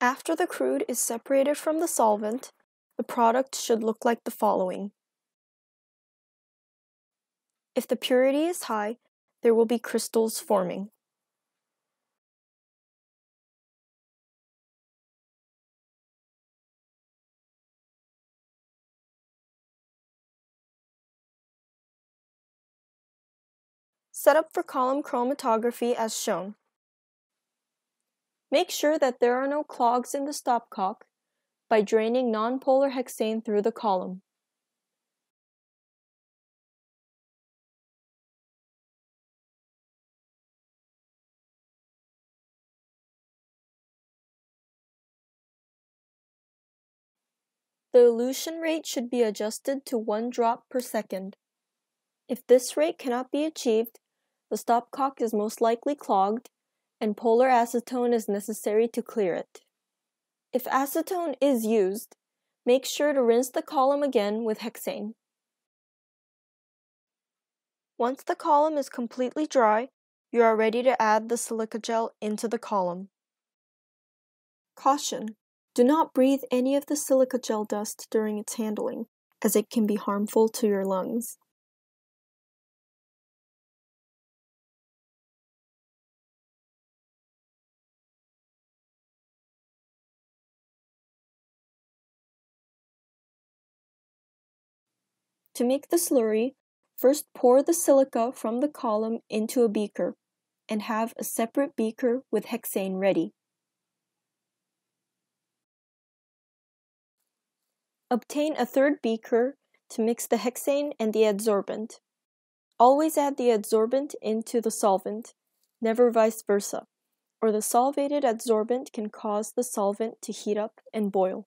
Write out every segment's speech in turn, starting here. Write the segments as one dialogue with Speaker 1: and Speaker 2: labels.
Speaker 1: After the crude is separated from the solvent, the product should look like the following. If the purity is high, there will be crystals forming. Set up for column chromatography as shown. Make sure that there are no clogs in the stopcock by draining nonpolar hexane through the column. The elution rate should be adjusted to 1 drop per second. If this rate cannot be achieved, the stopcock is most likely clogged and polar acetone is necessary to clear it. If acetone is used, make sure to rinse the column again with hexane. Once the column is completely dry, you are ready to add the silica gel into the column. Caution! Do not breathe any of the silica gel dust during its handling, as it can be harmful to your lungs. To make the slurry, first pour the silica from the column into a beaker and have a separate beaker with hexane ready. Obtain a third beaker to mix the hexane and the adsorbent. Always add the adsorbent into the solvent, never vice versa, or the solvated adsorbent can cause the solvent to heat up and boil.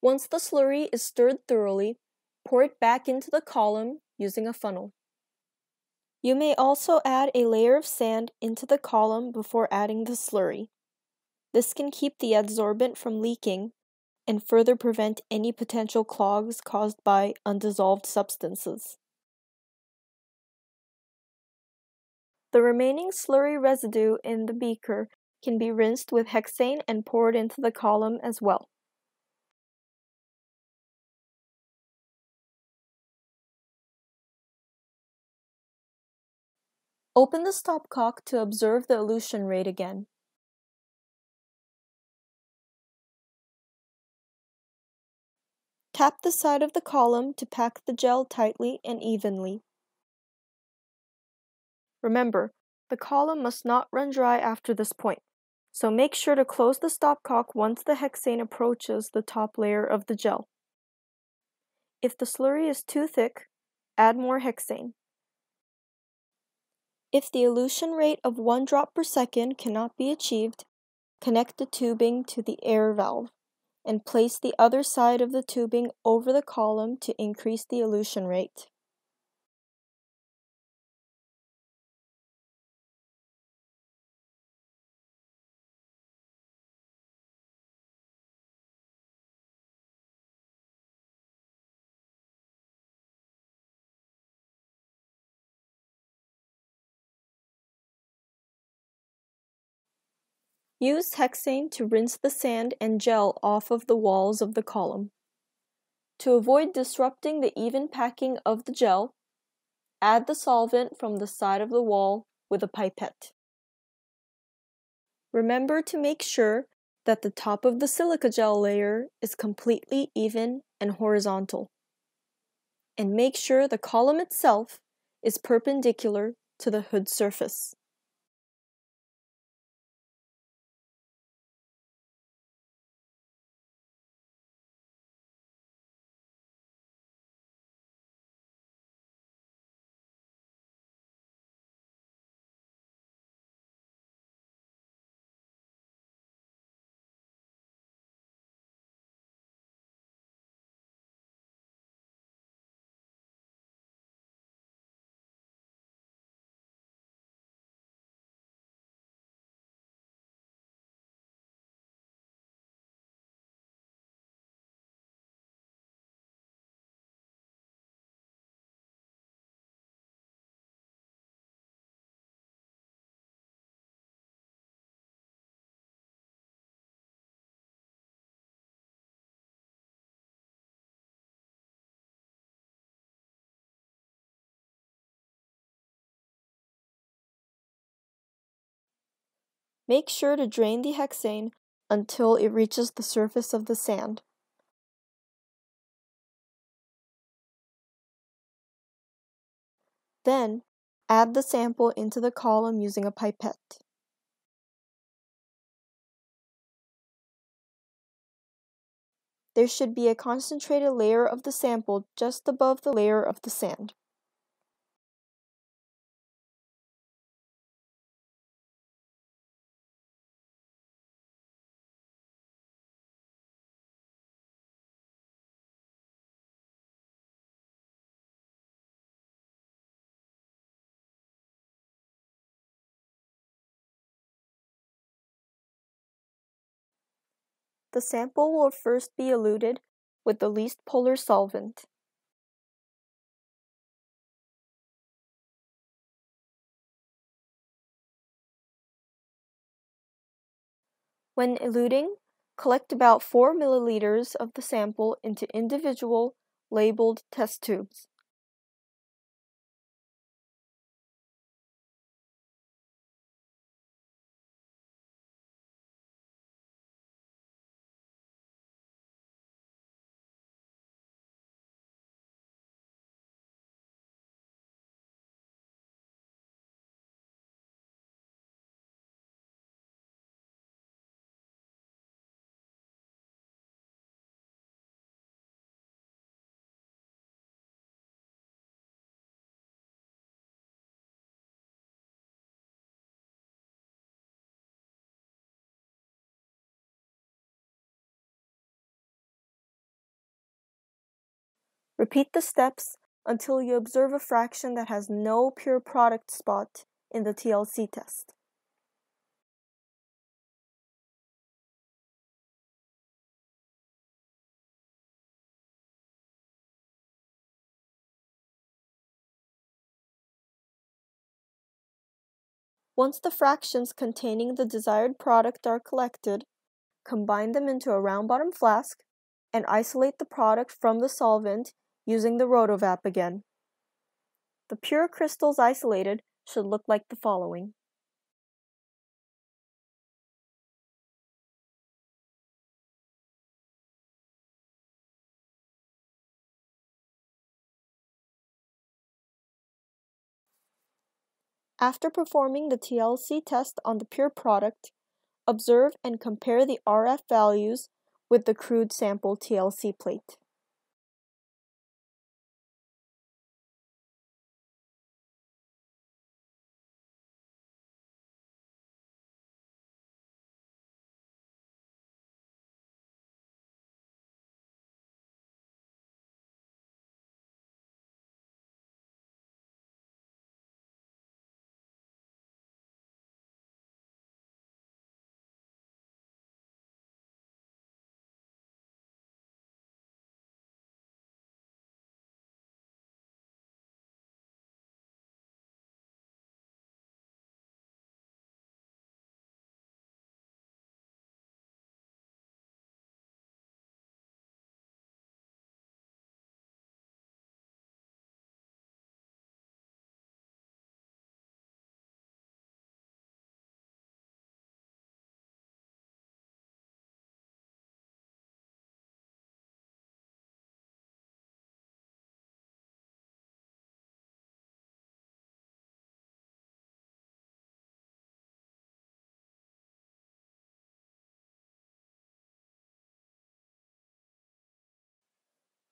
Speaker 1: Once the slurry is stirred thoroughly, pour it back into the column using a funnel. You may also add a layer of sand into the column before adding the slurry. This can keep the adsorbent from leaking and further prevent any potential clogs caused by undissolved substances. The remaining slurry residue in the beaker can be rinsed with hexane and poured into the column as well. Open the stopcock to observe the elution rate again. Tap the side of the column to pack the gel tightly and evenly. Remember, the column must not run dry after this point, so make sure to close the stopcock once the hexane approaches the top layer of the gel. If the slurry is too thick, add more hexane. If the elution rate of 1 drop per second cannot be achieved, connect the tubing to the air valve and place the other side of the tubing over the column to increase the elution rate. Use hexane to rinse the sand and gel off of the walls of the column. To avoid disrupting the even packing of the gel, add the solvent from the side of the wall with a pipette. Remember to make sure that the top of the silica gel layer is completely even and horizontal. And make sure the column itself is perpendicular to the hood surface. Make sure to drain the hexane until it reaches the surface of the sand. Then, add the sample into the column using a pipette. There should be a concentrated layer of the sample just above the layer of the sand. The sample will first be eluted with the least polar solvent. When eluting, collect about 4 milliliters of the sample into individual, labeled test tubes. Repeat the steps until you observe a fraction that has no pure product spot in the TLC test. Once the fractions containing the desired product are collected, combine them into a round bottom flask and isolate the product from the solvent using the Rotovap again. The pure crystals isolated should look like the following. After performing the TLC test on the pure product, observe and compare the RF values with the crude sample TLC plate.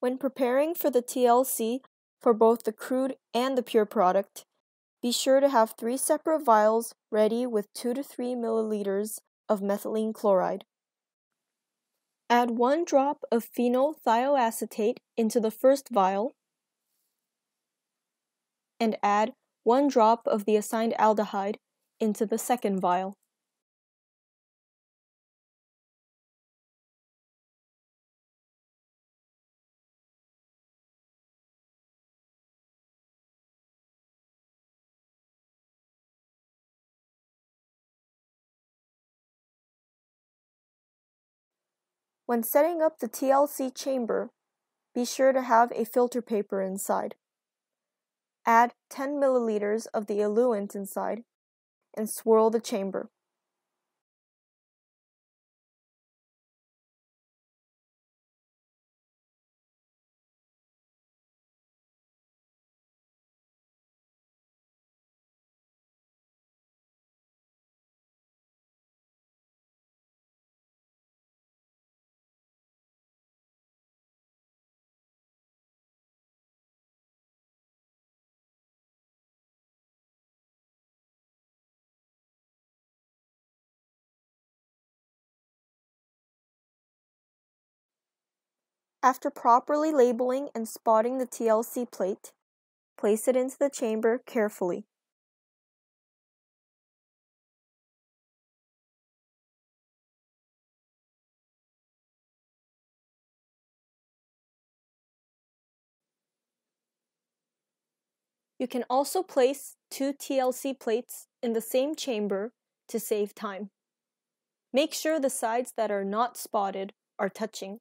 Speaker 1: When preparing for the TLC for both the crude and the pure product, be sure to have three separate vials ready with 2 to 3 milliliters of methylene chloride. Add one drop of phenyl thioacetate into the first vial and add one drop of the assigned aldehyde into the second vial. When setting up the TLC chamber, be sure to have a filter paper inside. Add 10 milliliters of the eluent inside and swirl the chamber. After properly labeling and spotting the TLC plate, place it into the chamber carefully. You can also place two TLC plates in the same chamber to save time. Make sure the sides that are not spotted are touching.